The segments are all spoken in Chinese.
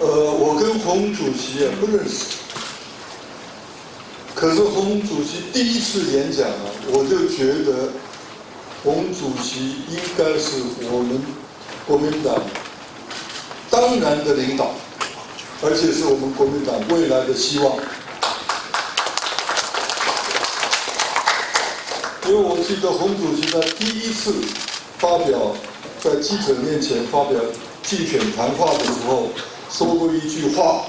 呃，我跟洪主席啊不认识，可是洪主席第一次演讲啊，我就觉得洪主席应该是我们国民党当然的领导，而且是我们国民党未来的希望。因为我记得洪主席在第一次发表在记者面前发表竞选谈话的时候，说过一句话，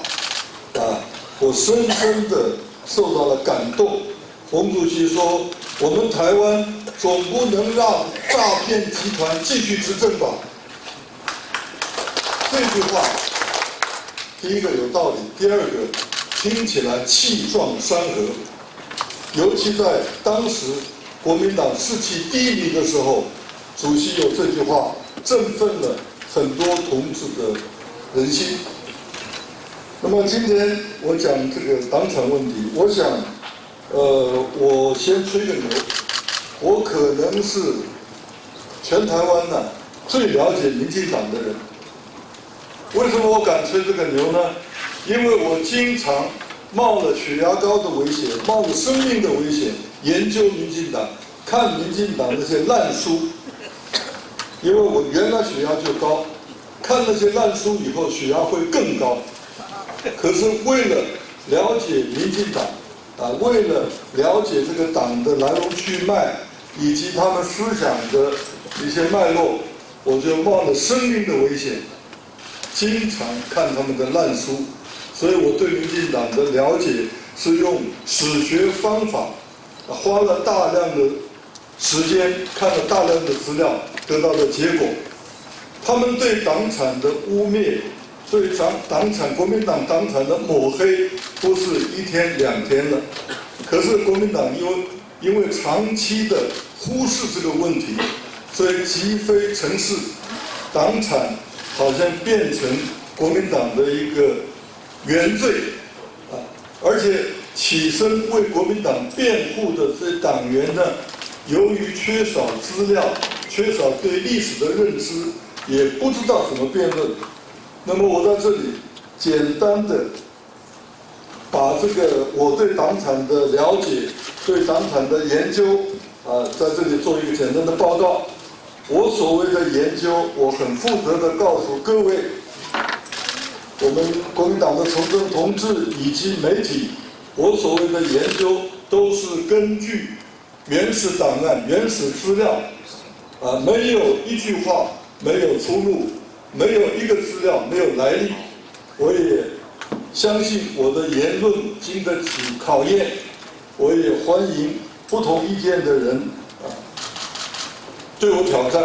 啊，我深深的受到了感动。洪主席说：“我们台湾总不能让诈骗集团继续执政吧？”这句话，第一个有道理，第二个听起来气壮山河，尤其在当时。国民党士气低迷的时候，主席有这句话，振奋了很多同志的人心。那么今天我讲这个党产问题，我想，呃，我先吹个牛，我可能是全台湾呢最了解民进党的人。为什么我敢吹这个牛呢？因为我经常冒了血压高的危险，冒了生命的危险。研究民进党，看民进党那些烂书，因为我原来血压就高，看那些烂书以后血压会更高。可是为了了解民进党，啊，为了了解这个党的来龙去脉以及他们思想的一些脉络，我就冒着生命的危险，经常看他们的烂书，所以我对民进党的了解是用史学方法。花了大量的时间，看了大量的资料，得到的结果，他们对党产的污蔑，对党党产国民党党产的抹黑，不是一天两天的。可是国民党因为因为长期的忽视这个问题，所以积非成是，党产好像变成国民党的一个原罪啊，而且。起身为国民党辩护的这党员呢，由于缺少资料，缺少对历史的认知，也不知道怎么辩论。那么我在这里简单的把这个我对党产的了解、对党产的研究啊，在这里做一个简单的报告。我所谓的研究，我很负责的告诉各位，我们国民党的从政同志以及媒体。我所谓的研究都是根据原始档案、原始资料，啊，没有一句话没有出路，没有一个资料没有来历。我也相信我的言论经得起考验，我也欢迎不同意见的人啊对我挑战。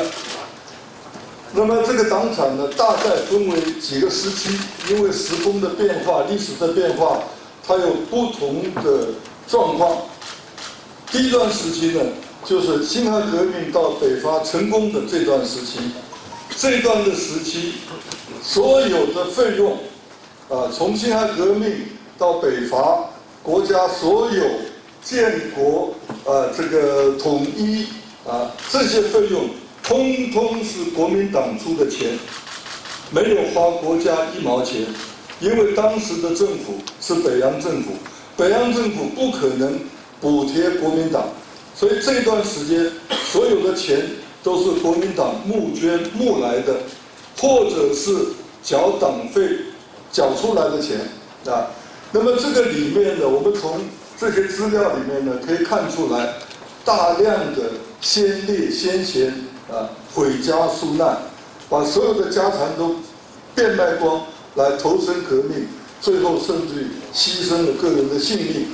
那么这个党产呢，大概分为几个时期，因为时空的变化、历史的变化。它有不同的状况。第一段时期呢，就是辛亥革命到北伐成功的这段时期。这段的时期，所有的费用，啊，从辛亥革命到北伐，国家所有建国，啊，这个统一，啊，这些费用，通通是国民党出的钱，没有花国家一毛钱。因为当时的政府是北洋政府，北洋政府不可能补贴国民党，所以这段时间所有的钱都是国民党募捐募来的，或者是缴党费缴出来的钱啊。那么这个里面呢，我们从这些资料里面呢可以看出来，大量的先烈先贤啊毁家纾难，把所有的家产都变卖光。来投身革命，最后甚至于牺牲了个人的性命，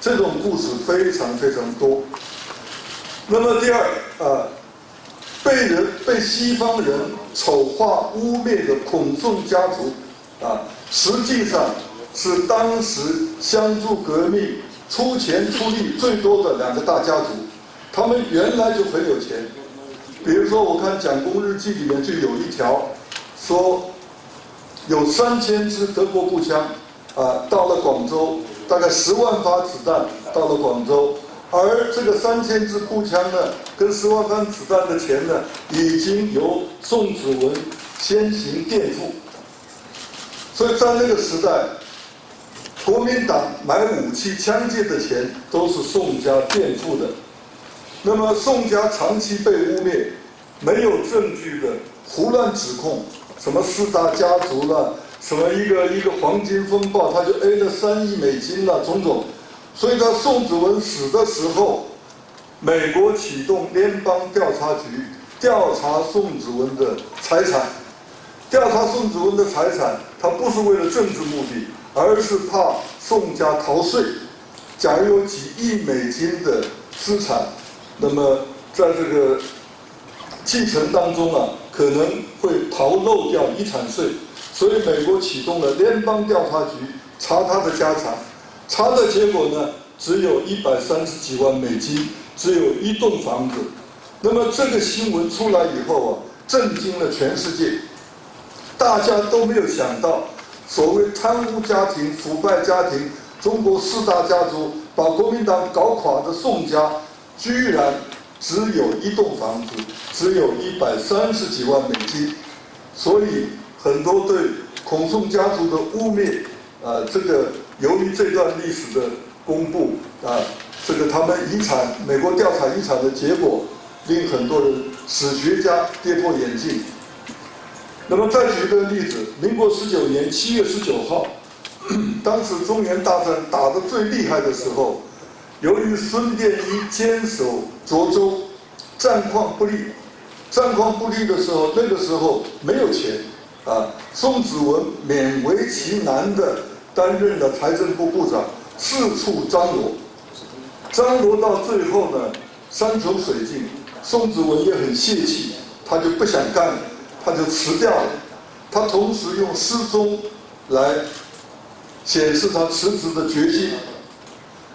这种故事非常非常多。那么第二啊，被人被西方人丑化污蔑的孔宋家族啊，实际上是当时相助革命出钱出力最多的两个大家族，他们原来就很有钱。比如说，我看蒋公日记里面就有一条说。有三千支德国步枪，啊，到了广州，大概十万发子弹到了广州，而这个三千支步枪呢，跟十万发子弹的钱呢，已经由宋子文先行垫付。所以在那个时代，国民党买武器、枪械的钱都是宋家垫付的。那么宋家长期被污蔑，没有证据的胡乱指控，什么四大家族了，什么一个一个黄金风暴，他就 A 了三亿美金了，种种。所以在宋子文死的时候，美国启动联邦调查局调查宋子文的财产，调查宋子文的财产，他不是为了政治目的，而是怕宋家逃税。假如有几亿美金的资产。那么，在这个继承当中啊，可能会逃漏掉遗产税，所以美国启动了联邦调查局查他的家产，查的结果呢，只有一百三十几万美金，只有一栋房子。那么这个新闻出来以后啊，震惊了全世界，大家都没有想到，所谓贪污家庭、腐败家庭，中国四大家族把国民党搞垮的宋家。居然只有一栋房子，只有一百三十几万美金，所以很多对孔宋家族的污蔑，啊，这个由于这段历史的公布，啊，这个他们遗产美国调查遗产的结果，令很多人史学家跌破眼镜。那么再举一个例子，民国十九年七月十九号，当时中原大战打得最厉害的时候。由于孙殿一坚守涿州，战况不利，战况不利的时候，那个时候没有钱，啊，宋子文勉为其难的担任了财政部部长，四处张罗，张罗到最后呢，山穷水尽，宋子文也很泄气，他就不想干了，他就辞掉了，他同时用失踪来显示他辞职的决心。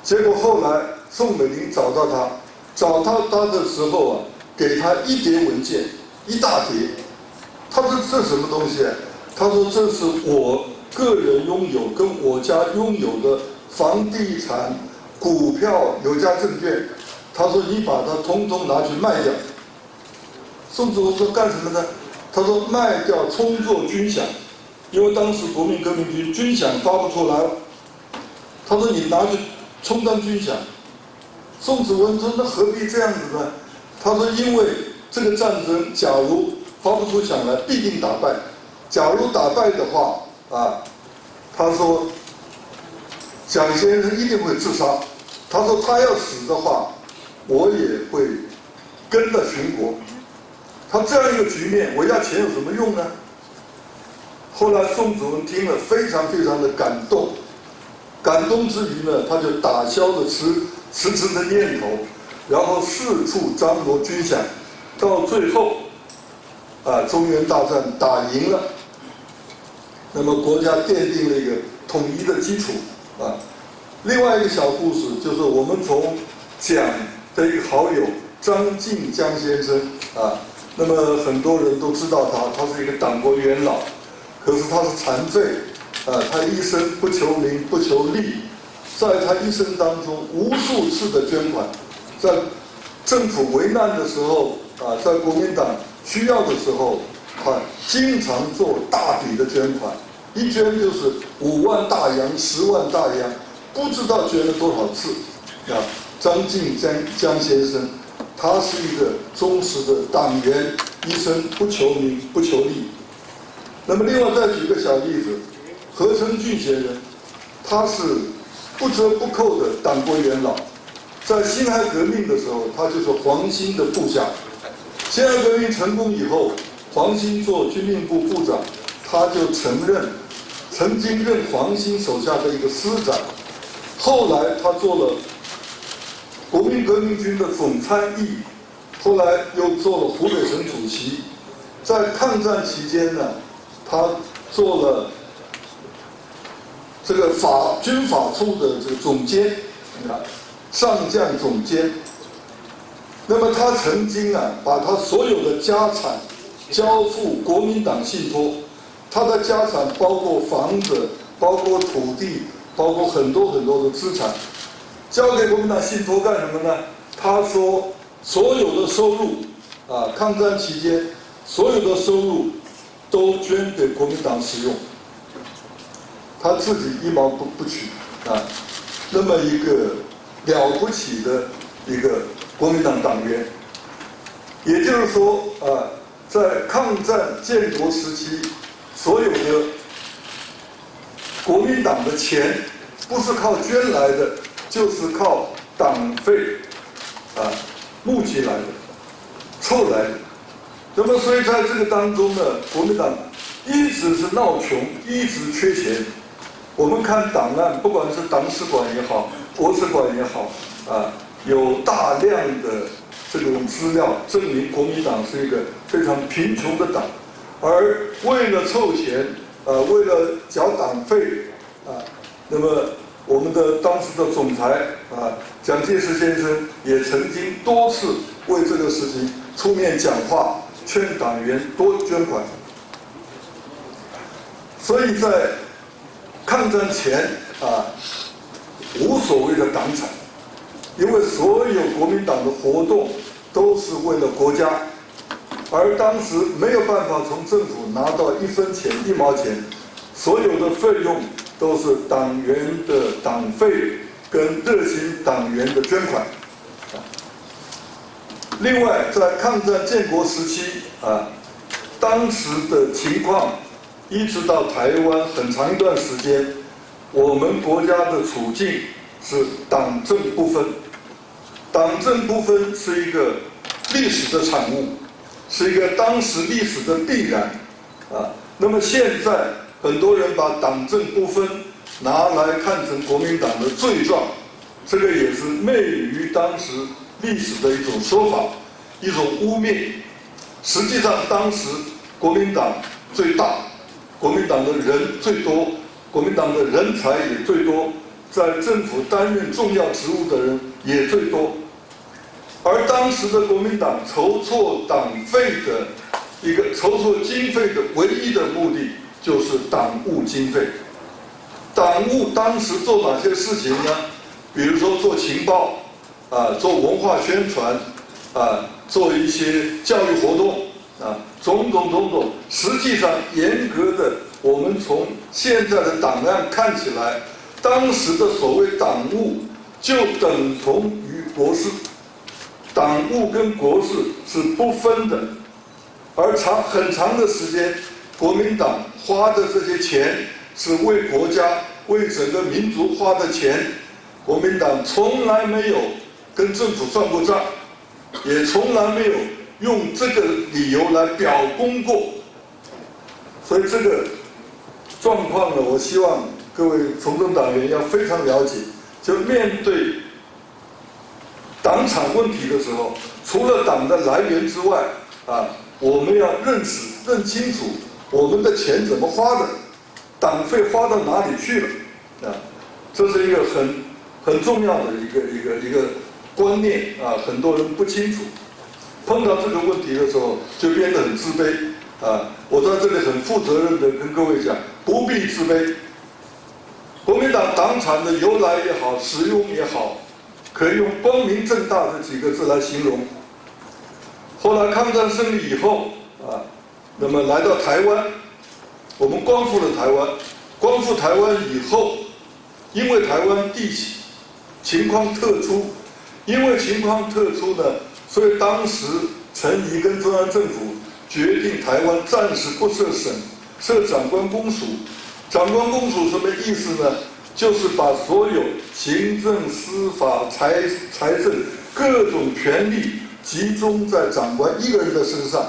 结果后来宋美龄找到他，找到他的时候啊，给他一叠文件，一大叠。他说这什么东西？他说这是我个人拥有跟我家拥有的房地产、股票、有价证券。他说你把它通通拿去卖掉。宋子文说干什么呢？他说卖掉充作军饷，因为当时国民革命军军饷发不出来。他说你拿去。充当军饷，宋子文说：“那何必这样子呢？”他说：“因为这个战争，假如发不出饷来，必定打败。假如打败的话，啊，他说，蒋先生一定会自杀。他说他要死的话，我也会跟着殉国。他这样一个局面，我要钱有什么用呢？”后来宋子文听了，非常非常的感动。感动之余呢，他就打消了辞辞职的念头，然后四处张罗军饷，到最后，啊，中原大战打赢了，那么国家奠定了一个统一的基础啊。另外一个小故事就是我们从蒋的一个好友张晋江先生啊，那么很多人都知道他，他是一个党国元老，可是他是残废。啊，他一生不求名不求利，在他一生当中无数次的捐款，在政府为难的时候啊，在国民党需要的时候，他经常做大笔的捐款，一捐就是五万大洋、十万大洋，不知道捐了多少次。啊，张晋江江先生，他是一个忠实的党员，一生不求名不求利。那么，另外再举个小例子。何成俊先生，他是不折不扣的党国元老，在辛亥革命的时候，他就是黄兴的部下。辛亥革命成功以后，黄兴做军令部部长，他就承认曾经任黄兴手下的一个师长。后来他做了国民革命军的总参议，后来又做了湖北省主席。在抗战期间呢，他做了。这个法军法处的这个总监，啊，上将总监。那么他曾经啊，把他所有的家产交付国民党信托，他的家产包括房子、包括土地、包括很多很多的资产，交给国民党信托干什么呢？他说，所有的收入，啊，抗战期间所有的收入都捐给国民党使用。他自己一毛不不取啊，那么一个了不起的一个国民党党员，也就是说啊，在抗战建国时期，所有的国民党的钱不是靠捐来的，就是靠党费啊募集来的、凑来的。那么，所以在这个当中呢，国民党一直是闹穷，一直缺钱。我们看档案，不管是党史馆也好，国史馆也好，啊，有大量的这种资料证明国民党是一个非常贫穷的党，而为了凑钱，呃，为了缴党费，啊，那么我们的当时的总裁啊，蒋介石先生也曾经多次为这个事情出面讲话。劝党员多捐款，所以在抗战前啊，无所谓的党产，因为所有国民党的活动都是为了国家，而当时没有办法从政府拿到一分钱一毛钱，所有的费用都是党员的党费跟热心党员的捐款。另外，在抗战建国时期啊，当时的情况，一直到台湾很长一段时间，我们国家的处境是党政不分，党政不分是一个历史的产物，是一个当时历史的必然啊。那么现在很多人把党政不分拿来看成国民党的罪状，这个也是昧于当时。历史的一种说法，一种污蔑。实际上，当时国民党最大，国民党的人最多，国民党的人才也最多，在政府担任重要职务的人也最多。而当时的国民党筹措党费的一个筹措经费的唯一的目的，就是党务经费。党务当时做哪些事情呢？比如说做情报。啊，做文化宣传，啊，做一些教育活动，啊，种种种种，实际上严格的，我们从现在的档案看起来，当时的所谓党务就等同于国事，党务跟国事是不分的，而长很长的时间，国民党花的这些钱是为国家、为整个民族花的钱，国民党从来没有。跟政府算过账，也从来没有用这个理由来表功过，所以这个状况呢，我希望各位从政党员要非常了解。就面对党产问题的时候，除了党的来源之外，啊，我们要认识、认清楚我们的钱怎么花的，党费花到哪里去了，啊，这是一个很很重要的一个一个一个。观念啊，很多人不清楚，碰到这个问题的时候就变得很自卑啊！我在这里很负责任的跟各位讲，不必自卑。国民党党产的由来也好，使用也好，可以用光明正大的几个字来形容。后来抗战胜利以后啊，那么来到台湾，我们光复了台湾。光复台湾以后，因为台湾地形情况特殊。因为情况特殊呢，所以当时陈仪跟中央政府决定台湾暂时不设省，设长官公署。长官公署什么意思呢？就是把所有行政、司法、财财政各种权力集中在长官一个人的身上。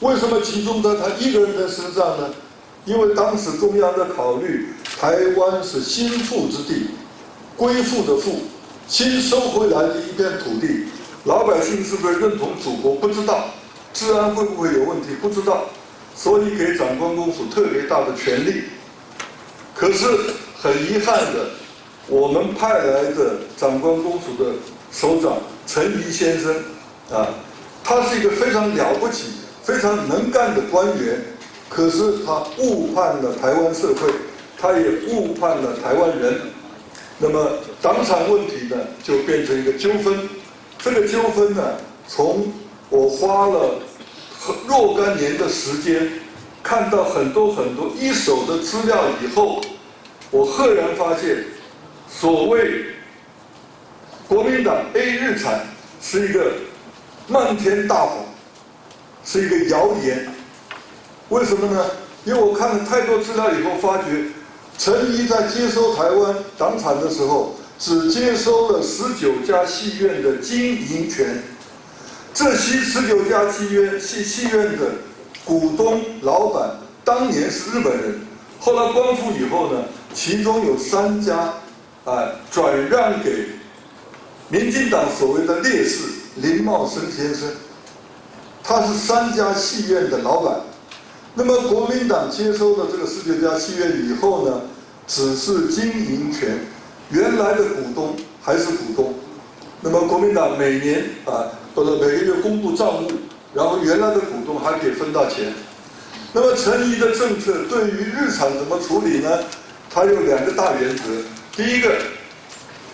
为什么集中在他一个人的身上呢？因为当时中央的考虑，台湾是心腹之地，归附的附。新收回来的一片土地，老百姓是不是认同祖国？不知道，治安会不会有问题？不知道，所以给长官公署特别大的权力。可是很遗憾的，我们派来的长官公署的首长陈仪先生，啊，他是一个非常了不起、非常能干的官员，可是他误判了台湾社会，他也误判了台湾人。那么党产问题呢，就变成一个纠纷。这个纠纷呢，从我花了若干年的时间，看到很多很多一手的资料以后，我赫然发现，所谓国民党 A 日产是一个漫天大谎，是一个谣言。为什么呢？因为我看了太多资料以后，发觉陈仪在接收台湾党产的时候，只接收了十九家戏院的经营权。这些十九家戏院戏戏院的股东老板当年是日本人，后来光复以后呢，其中有三家啊转让给民进党所谓的烈士林茂生先生，他是三家戏院的老板。那么国民党接收了这个十九家戏院以后呢，只是经营权，原来的股东还是股东。那么国民党每年啊。或者每个月公布账目，然后原来的股东还可以分到钱。那么陈仪的政策对于日产怎么处理呢？它有两个大原则。第一个，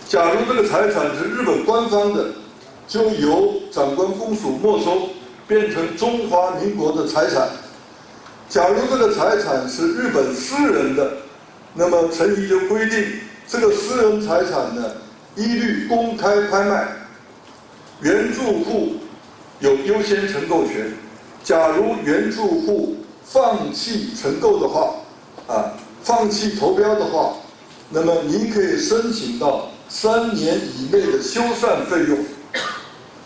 假如这个财产是日本官方的，就由长官公署没收，变成中华民国的财产；假如这个财产是日本私人的，那么陈仪就规定，这个私人财产呢，一律公开拍卖。原住户有优先承购权。假如原住户放弃承购的话，啊，放弃投标的话，那么您可以申请到三年以内的修缮费用。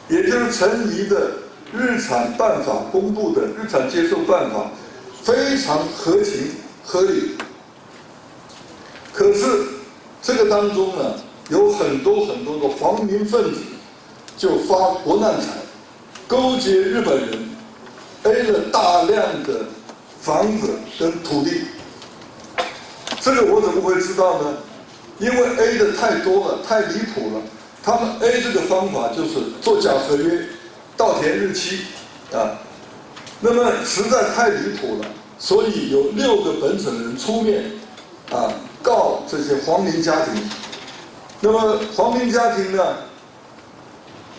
也就是陈仪的日产办法公布的日产接受办法，非常合情合理。可是这个当中呢，有很多很多的黄民分子。就发国难财，勾结日本人，A 了大量的房子跟土地。这个我怎么会知道呢？因为 A 的太多了，太离谱了。他们 A 这个方法就是做假合约，倒填日期啊。那么实在太离谱了，所以有六个本省人出面啊告这些黄民家庭。那么黄民家庭呢？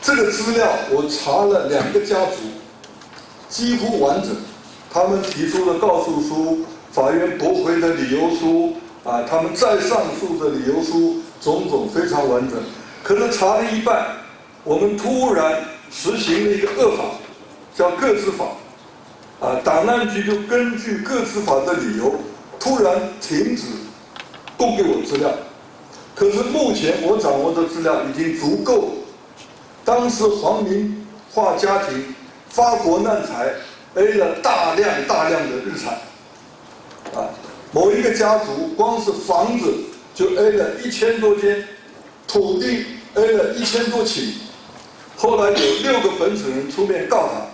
这个资料我查了两个家族，几乎完整。他们提出的告诉书、法院驳回的理由书啊，他们再上诉的理由书，种种非常完整。可是查了一半，我们突然实行了一个恶法，叫个资法，啊，档案局就根据个资法的理由，突然停止供给我资料。可是目前我掌握的资料已经足够。当时黄明化家庭发国难财，A 了大量大量的日产，啊，某一个家族光是房子就 A 了一千多间，土地 A 了一千多顷，后来有六个本省人出面告他，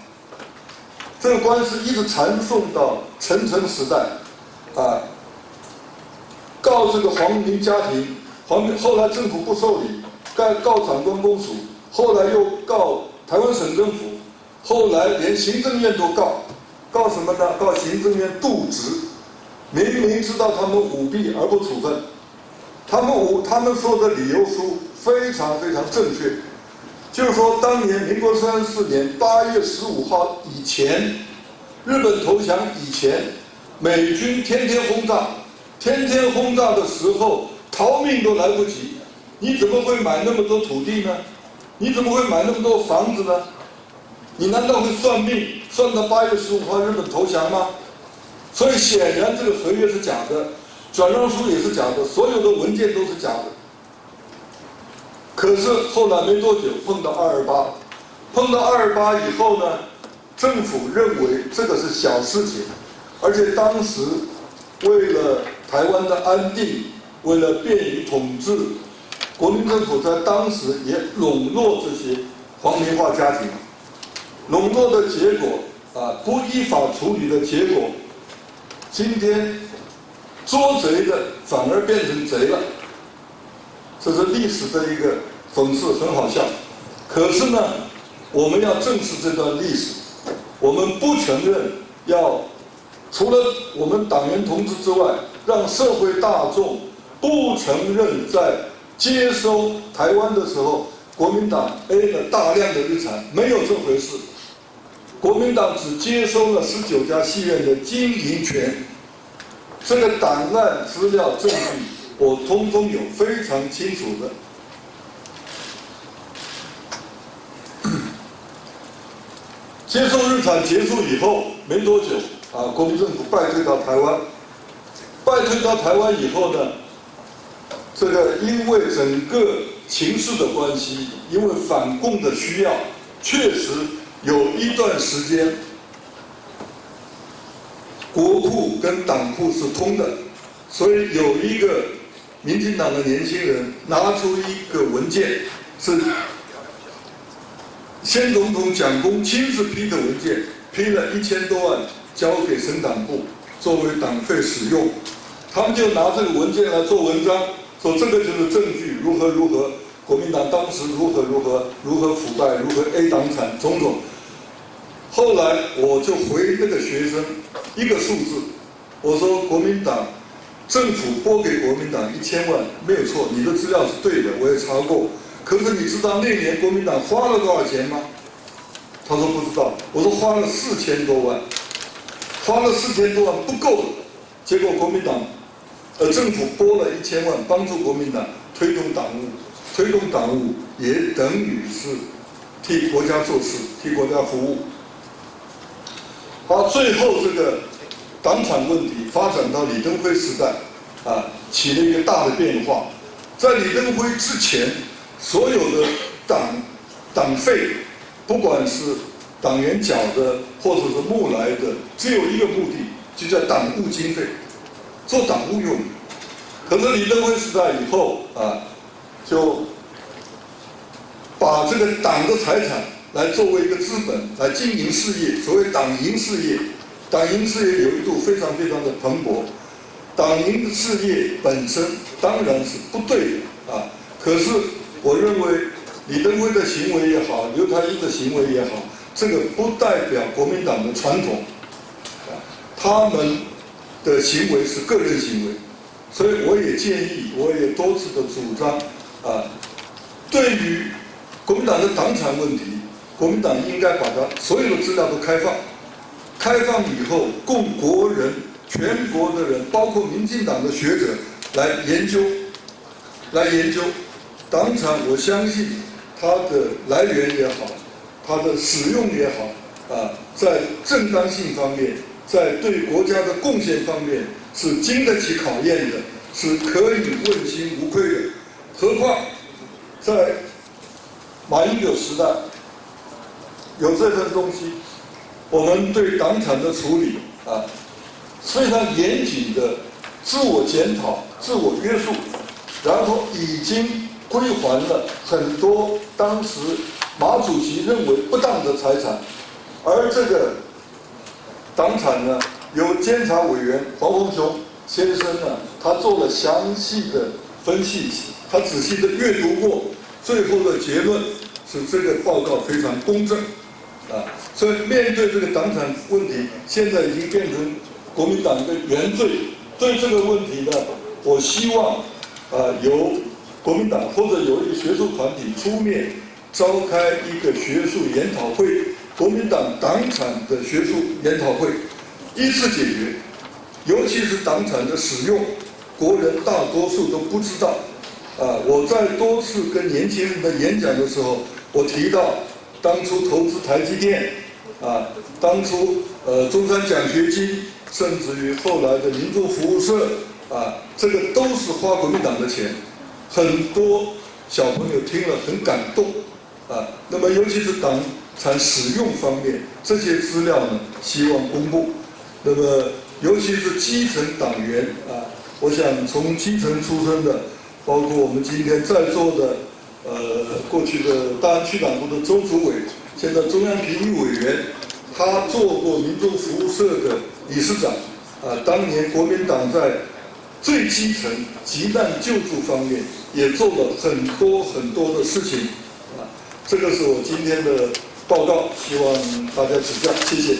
这个官司一直传送到陈诚时代，啊，告这个黄明家庭，黄明后来政府不受理，告告长官公署。后来又告台湾省政府，后来连行政院都告，告什么呢？告行政院渎职，明明知道他们舞弊而不处分，他们舞他们说的理由书非常非常正确，就是说当年民国三十四年八月十五号以前，日本投降以前，美军天天轰炸，天天轰炸的时候逃命都来不及，你怎么会买那么多土地呢？你怎么会买那么多房子呢？你难道会算命算到八月十五号日本投降吗？所以显然这个合约是假的，转让书也是假的，所有的文件都是假的。可是后来没多久碰到二二八，碰到二二八以后呢，政府认为这个是小事情，而且当时为了台湾的安定，为了便于统治。国民政府在当时也笼络这些黄民化家庭，笼络的结果啊，不依法处理的结果，今天捉贼的反而变成贼了，这是历史的一个讽刺，很好笑。可是呢，我们要正视这段历史，我们不承认，要除了我们党员同志之外，让社会大众不承认在。接收台湾的时候，国民党 A 了大量的日产，没有这回事。国民党只接收了十九家戏院的经营权，这个档案资料证据我通通有非常清楚的。接受日产结束以后没多久，啊，国民政府败退到台湾，败退到台湾以后呢，这个因为整个情势的关系，因为反共的需要，确实有一段时间，国库跟党库是通的，所以有一个民进党的年轻人拿出一个文件是。先总统蒋公亲自批的文件，批了一千多万交给省党部作为党费使用，他们就拿这个文件来做文章，说这个就是证据，如何如何，国民党当时如何如何如何腐败，如何 A 党产种种。后来我就回那个学生一个数字，我说国民党政府拨给国民党一千万没有错，你的资料是对的，我也查过。可是你知道那年国民党花了多少钱吗？他说不知道。我说花了四千多万，花了四千多万不够。结果国民党，呃，政府拨了一千万帮助国民党推动党务，推动党务也等于是替国家做事，替国家服务。好，最后这个党产问题发展到李登辉时代，啊，起了一个大的变化。在李登辉之前。所有的党党费，不管是党员缴的或者是募来的，只有一个目的，就叫党务经费，做党务用。可是李登辉时代以后啊，就把这个党的财产来作为一个资本来经营事业，所谓党营事业，党营事业有一度非常非常的蓬勃。党营的事业本身当然是不对的啊，可是。我认为李登辉的行为也好，刘太英的行为也好，这个不代表国民党的传统，啊，他们的行为是个人行为，所以我也建议，我也多次的主张，啊，对于国民党的党产问题，国民党应该把它所有的资料都开放，开放以后供国人、全国的人，包括民进党的学者来研究，来研究。党产，我相信它的来源也好，它的使用也好，啊，在正当性方面，在对国家的贡献方面是经得起考验的，是可以问心无愧的。何况在马英九时代有这份东西，我们对党产的处理啊，非常严谨的自我检讨、自我约束，然后已经。归还了很多当时马主席认为不当的财产，而这个党产呢，由监察委员黄宏雄先生呢，他做了详细的分析，他仔细的阅读过，最后的结论是这个报告非常公正，啊，所以面对这个党产问题，现在已经变成国民党的原罪，对这个问题呢，我希望啊由。国民党或者有一个学术团体出面召开一个学术研讨会，国民党党产的学术研讨会，依次解决。尤其是党产的使用，国人大多数都不知道。啊，我在多次跟年轻人的演讲的时候，我提到当初投资台积电，啊，当初呃中山奖学金，甚至于后来的民族服务社，啊，这个都是花国民党的钱。很多小朋友听了很感动，啊，那么尤其是党产使用方面这些资料呢，希望公布。那么尤其是基层党员啊，我想从基层出身的，包括我们今天在座的，呃，过去的大安区党部的周主委，现在中央评议委员，他做过民族服务社的理事长，啊，当年国民党在。最基层急难救助方面也做了很多很多的事情，啊，这个是我今天的报告，希望大家指教，谢谢。